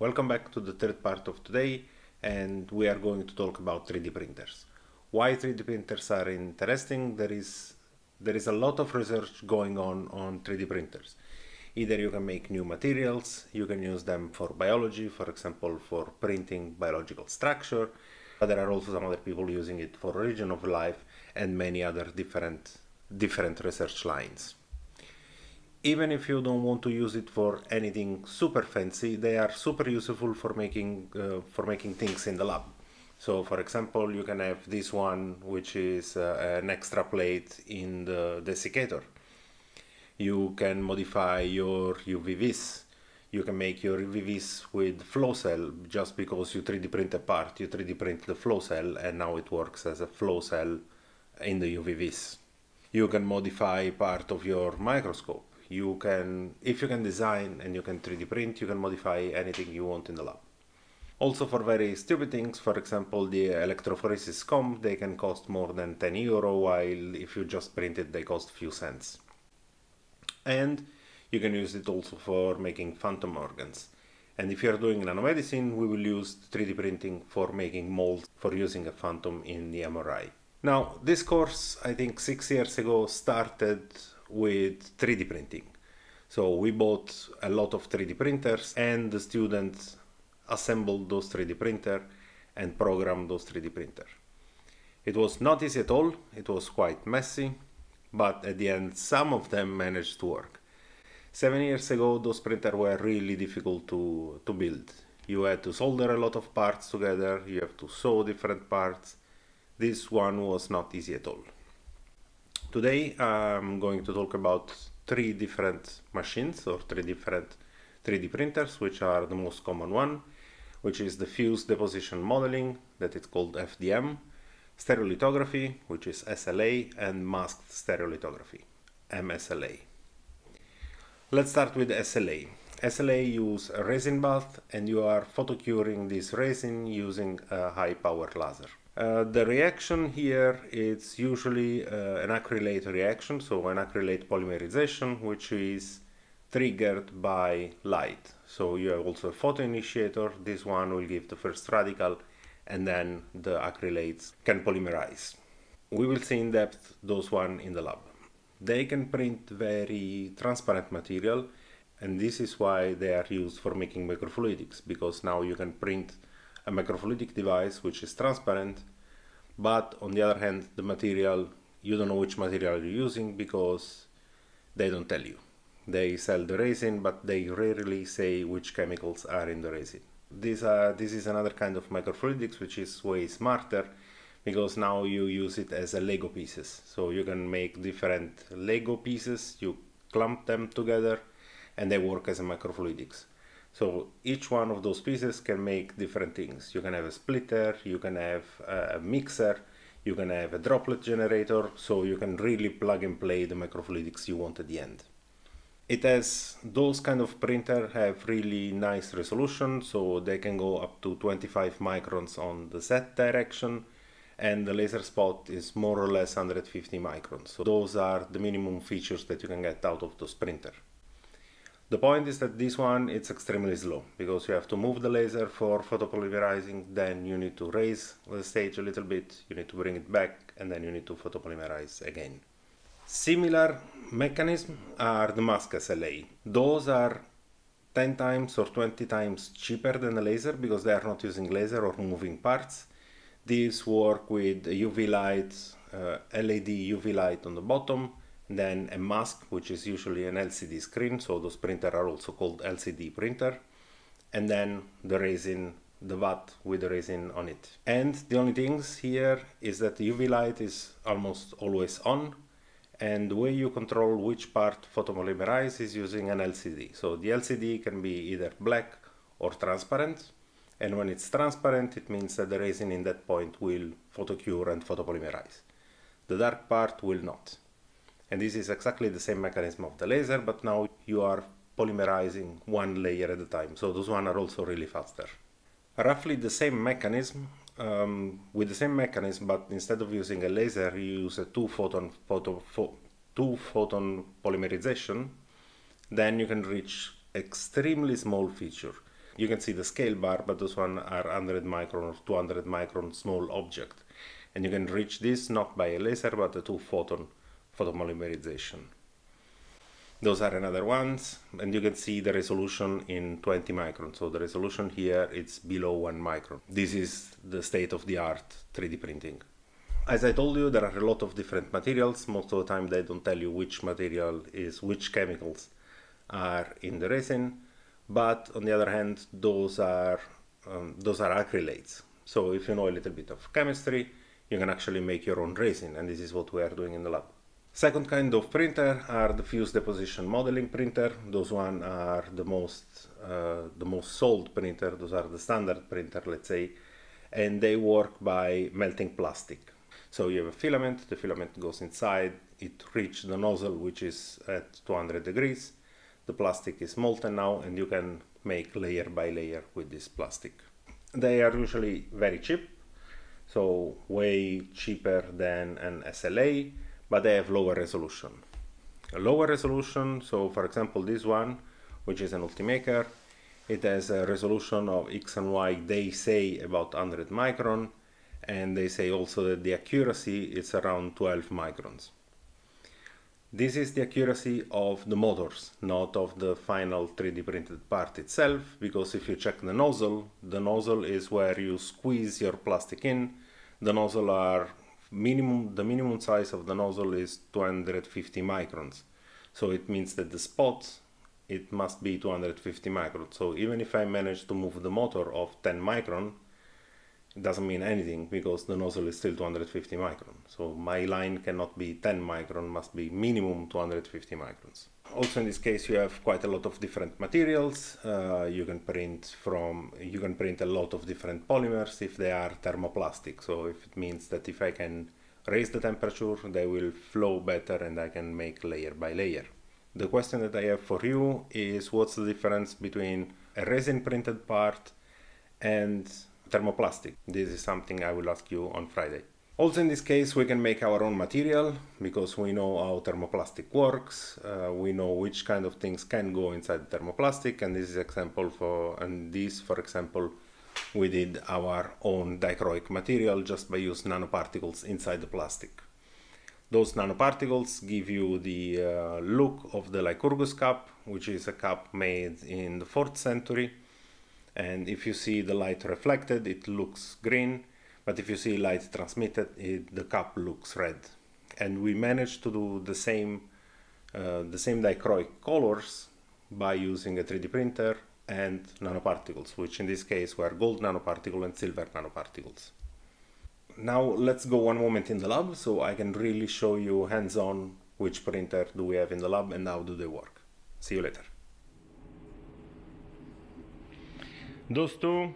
Welcome back to the third part of today and we are going to talk about 3D printers. Why 3D printers are interesting? There is there is a lot of research going on on 3D printers. Either you can make new materials, you can use them for biology, for example, for printing biological structure, but there are also some other people using it for origin of life and many other different different research lines. Even if you don't want to use it for anything super fancy, they are super useful for making uh, for making things in the lab. So, for example, you can have this one, which is uh, an extra plate in the desiccator you can modify your UV-Vis. You can make your UV-Vis with flow cell just because you 3D print a part, you 3D print the flow cell and now it works as a flow cell in the UV-Vis. You can modify part of your microscope. You can, if you can design and you can 3D print, you can modify anything you want in the lab. Also for very stupid things, for example, the electrophoresis comb, they can cost more than 10 euro, while if you just print it, they cost few cents and you can use it also for making phantom organs. And if you're doing nanomedicine, we will use 3D printing for making molds for using a phantom in the MRI. Now, this course, I think six years ago, started with 3D printing. So we bought a lot of 3D printers and the students assembled those 3D printer and programmed those 3D printer. It was not easy at all, it was quite messy, but at the end some of them managed to work. Seven years ago those printers were really difficult to, to build. You had to solder a lot of parts together, you have to sew different parts. This one was not easy at all. Today I'm going to talk about three different machines or three different 3D printers which are the most common one which is the fused deposition modeling that is called FDM stereolithography, which is SLA, and masked stereolithography, MSLA. Let's start with SLA. SLA use a resin bath and you are photocuring this resin using a high power laser. Uh, the reaction here is usually uh, an acrylate reaction, so an acrylate polymerization, which is triggered by light. So you have also a photoinitiator. This one will give the first radical and then the acrylates can polymerize. We will see in depth those one in the lab. They can print very transparent material and this is why they are used for making microfluidics because now you can print a microfluidic device which is transparent but on the other hand the material you don't know which material you're using because they don't tell you. They sell the resin but they rarely say which chemicals are in the resin this uh, this is another kind of microfluidics which is way smarter because now you use it as a Lego pieces. So you can make different Lego pieces, you clump them together and they work as a microfluidics. So each one of those pieces can make different things. You can have a splitter, you can have a mixer, you can have a droplet generator, so you can really plug and play the microfluidics you want at the end. It has those kind of printer have really nice resolution so they can go up to 25 microns on the z direction and the laser spot is more or less 150 microns. So those are the minimum features that you can get out of those printer the point is that this one it's extremely slow because you have to move the laser for photopolymerizing then you need to raise the stage a little bit you need to bring it back and then you need to photopolymerize again Similar mechanism are the mask SLA. Those are 10 times or 20 times cheaper than a laser because they are not using laser or moving parts. These work with UV light, uh, LED UV light on the bottom, then a mask, which is usually an LCD screen, so those printers are also called LCD printer, and then the resin, the vat with the resin on it. And the only things here is that the UV light is almost always on, and the way you control which part photopolymerize is using an LCD. So the LCD can be either black or transparent and when it's transparent it means that the resin in that point will photocure and photopolymerize. The dark part will not. And this is exactly the same mechanism of the laser but now you are polymerizing one layer at a time so those one are also really faster. Roughly the same mechanism um, with the same mechanism, but instead of using a laser, you use a two photon photo, two photon polymerization, then you can reach extremely small feature. You can see the scale bar, but those one are 100 micron or 200 micron small object. And you can reach this not by a laser, but a two photon photopolymerization. Those are another ones, and you can see the resolution in 20 micron. So the resolution here it's below one micron. This is the state of the art 3D printing. As I told you, there are a lot of different materials. Most of the time they don't tell you which material is which chemicals are in the resin, but on the other hand, those are um, those are acrylates. So if you know a little bit of chemistry, you can actually make your own resin, and this is what we are doing in the lab. Second kind of printer are the fuse deposition modeling printer. Those one are the most uh, the most sold printer. Those are the standard printer, let's say, and they work by melting plastic. So you have a filament. The filament goes inside. It reaches the nozzle, which is at 200 degrees. The plastic is molten now, and you can make layer by layer with this plastic. They are usually very cheap, so way cheaper than an SLA but they have lower resolution. A lower resolution, so for example this one, which is an Ultimaker, it has a resolution of X and Y, they say about 100 micron, and they say also that the accuracy is around 12 microns. This is the accuracy of the motors, not of the final 3D printed part itself, because if you check the nozzle, the nozzle is where you squeeze your plastic in. The nozzle are minimum the minimum size of the nozzle is 250 microns. So it means that the spot it must be 250 microns. So even if I manage to move the motor of 10 micron it doesn't mean anything because the nozzle is still 250 micron. So my line cannot be 10 micron must be minimum 250 microns. Also in this case you have quite a lot of different materials. Uh, you can print from you can print a lot of different polymers if they are thermoplastic. So if it means that if i can raise the temperature they will flow better and i can make layer by layer. The question that i have for you is what's the difference between a resin printed part and thermoplastic this is something i will ask you on friday also in this case we can make our own material because we know how thermoplastic works, uh, we know which kind of things can go inside thermoplastic and this is example for, and this for example we did our own dichroic material just by using nanoparticles inside the plastic. Those nanoparticles give you the uh, look of the Lycurgus cup, which is a cup made in the 4th century. And if you see the light reflected, it looks green but if you see light transmitted, it, the cup looks red. And we managed to do the same, uh, the same dichroic colors by using a 3D printer and nanoparticles, which in this case were gold nanoparticle and silver nanoparticles. Now let's go one moment in the lab so I can really show you hands-on which printer do we have in the lab and how do they work. See you later. Those two,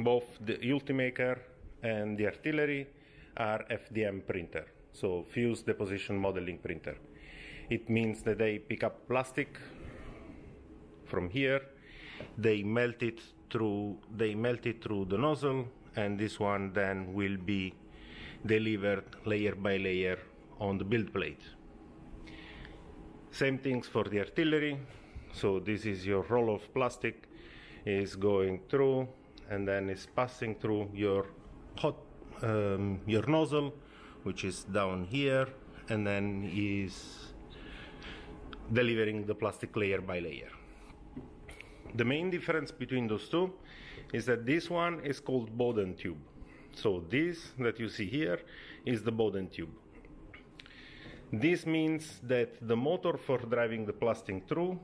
both the Ultimaker and the artillery are FDM printer, so fuse deposition modeling printer. It means that they pick up plastic from here, they melt it through they melt it through the nozzle, and this one then will be delivered layer by layer on the build plate. Same things for the artillery. So this is your roll of plastic is going through and then is passing through your hot um, your nozzle which is down here and then is delivering the plastic layer by layer. The main difference between those two is that this one is called Bowden tube. So this that you see here is the Bowden tube. This means that the motor for driving the plastic through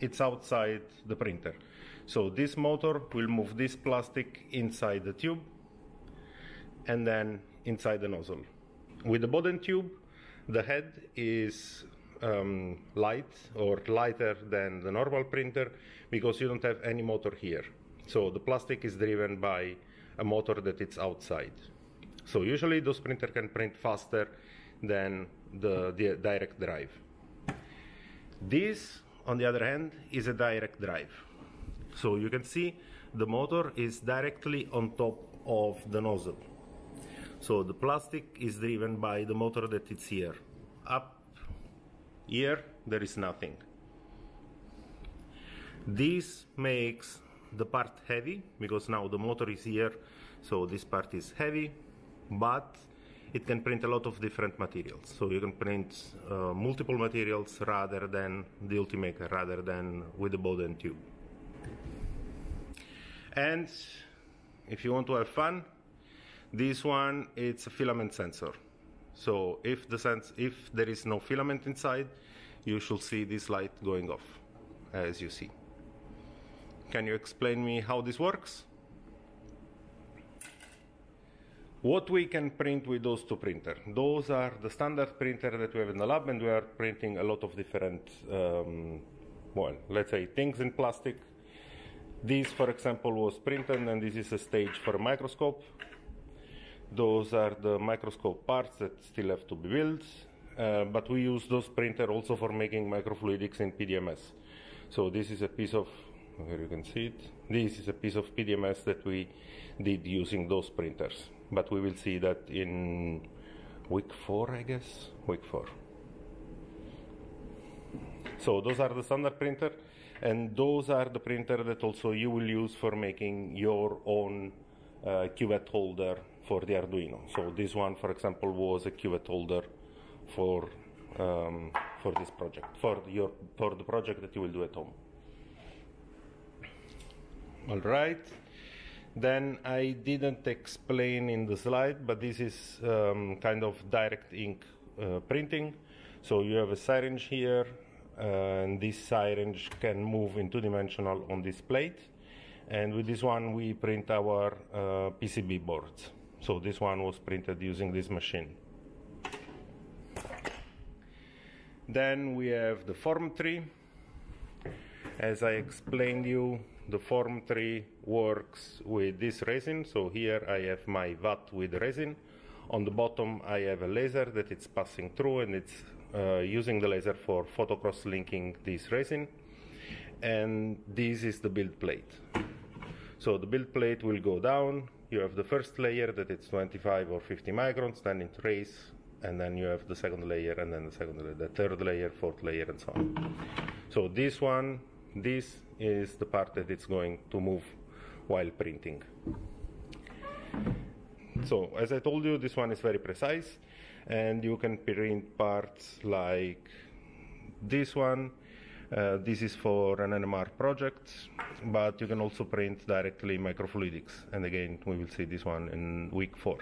it's outside the printer. So this motor will move this plastic inside the tube and then inside the nozzle. With the Bowden tube, the head is um, light or lighter than the normal printer because you don't have any motor here. So the plastic is driven by a motor that is outside. So usually those printer can print faster than the, the direct drive. This, on the other hand, is a direct drive. So you can see the motor is directly on top of the nozzle. So the plastic is driven by the motor that is here. Up here, there is nothing. This makes the part heavy because now the motor is here so this part is heavy but it can print a lot of different materials so you can print uh, multiple materials rather than the Ultimaker rather than with the Bowden tube and if you want to have fun this one it's a filament sensor. So if the sense if there is no filament inside you should see this light going off as you see. Can you explain me how this works? What we can print with those two printers those are the standard printer that we have in the lab and we are printing a lot of different um, well let's say things in plastic this for example was printed and this is a stage for a microscope. Those are the microscope parts that still have to be built uh, but we use those printer also for making microfluidics in PDMS so this is a piece of here you can see it. This is a piece of PDMS that we did using those printers. But we will see that in week four I guess. Week four. So those are the standard printer and those are the printer that also you will use for making your own uh, cuvette holder for the Arduino. So this one for example was a cuvette holder for um, for this project for your for the project that you will do at home. All right. Then I didn't explain in the slide but this is um, kind of direct ink uh, printing. So you have a syringe here and this syringe can move in two-dimensional on this plate. And with this one we print our uh, PCB boards. So this one was printed using this machine. Then we have the Form 3. As I explained you the Form 3 works with this resin. So here I have my vat with resin. On the bottom I have a laser that it's passing through and it's Uh, using the laser for photocross linking this resin. And this is the build plate. So the build plate will go down. You have the first layer that it's 25 or 50 microns then it trace and then you have the second layer and then the second layer, the third layer fourth layer and so on. So this one this is the part that it's going to move while printing. So as I told you this one is very precise and you can print parts like this one. Uh, this is for an NMR project but you can also print directly microfluidics. And again we will see this one in week 4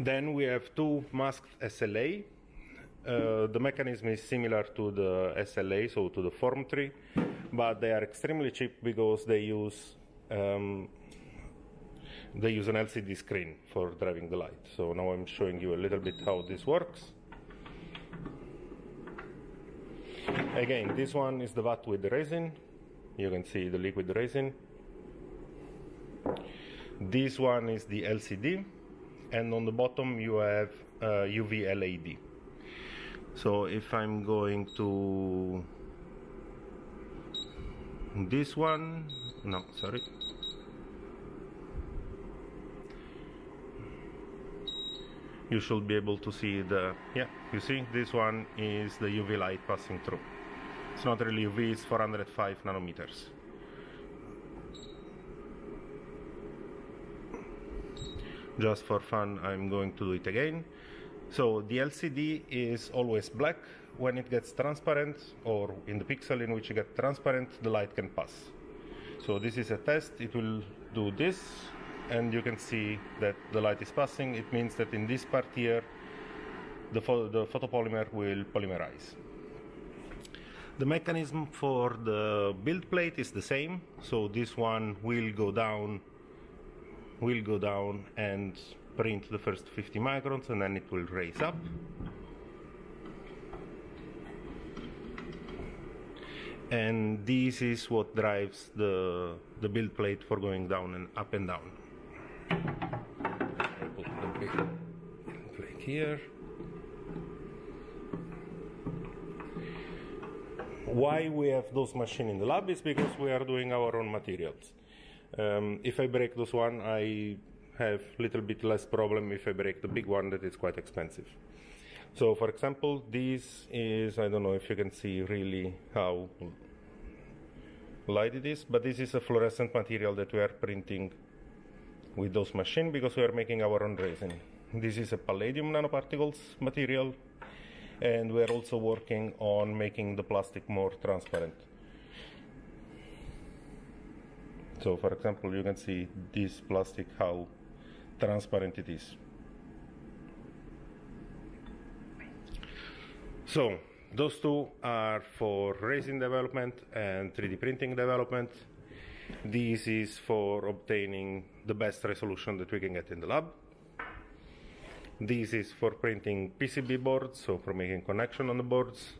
then we have two masked SLA uh, the mechanism is similar to the SLA, so to the Form 3, but they are extremely cheap because they use um, they use an LCD screen for driving the light. So now I'm showing you a little bit how this works. Again, this one is the vat with the resin. You can see the liquid resin. This one is the LCD, and on the bottom you have uh, UV LED. So if I'm going to this one, no, sorry. You should be able to see the, yeah, you see this one is the UV light passing through. It's not really UV, it's 405 nanometers. Just for fun, I'm going to do it again. So the LCD is always black. When it gets transparent, or in the pixel in which you get transparent, the light can pass. So this is a test. It will do this, and you can see that the light is passing. It means that in this part here, the, pho the photopolymer will polymerize. The mechanism for the build plate is the same. So this one will go down, will go down and print the first 50 microns and then it will raise up and this is what drives the the build plate for going down and up and down here why we have those machines in the lab is because we are doing our own materials um, if I break this one I have a little bit less problem if I break the big one that is quite expensive. So for example, this is, I don't know if you can see really how, light it is, but this is a fluorescent material that we are printing with those machines because we are making our own resin. This is a palladium nanoparticles material and we are also working on making the plastic more transparent. So for example, you can see this plastic, how transparent it is. So those two are for resin development and 3D printing development. This is for obtaining the best resolution that we can get in the lab. This is for printing PCB boards, so for making connection on the boards.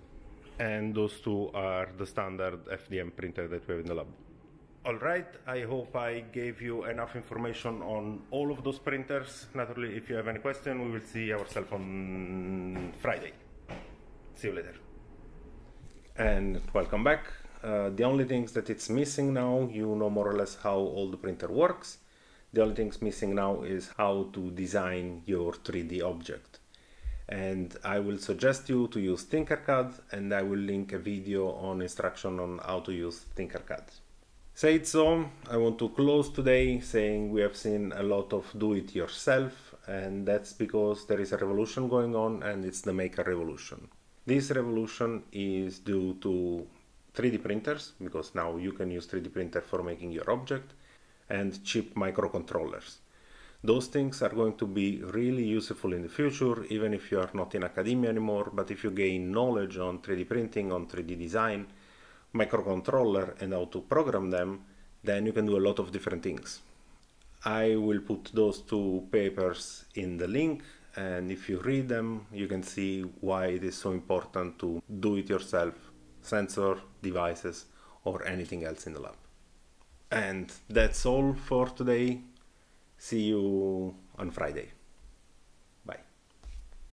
And those two are the standard FDM printer that we have in the lab. All right, I hope I gave you enough information on all of those printers. Naturally, if you have any question, we will see ourselves on Friday. See you later. And welcome back. Uh, the only things that it's missing now, you know more or less how all the printer works. The only things missing now is how to design your 3D object. And I will suggest you to use Tinkercad and I will link a video on instruction on how to use Tinkercad. Say it so, I want to close today saying we have seen a lot of do it yourself and that's because there is a revolution going on and it's the maker revolution. This revolution is due to 3D printers, because now you can use 3D printer for making your object, and cheap microcontrollers. Those things are going to be really useful in the future, even if you are not in academia anymore, but if you gain knowledge on 3D printing, on 3D design, microcontroller and how to program them, then you can do a lot of different things. I will put those two papers in the link and if you read them you can see why it is so important to do it yourself sensor devices or anything else in the lab and that's all for today. See you on friday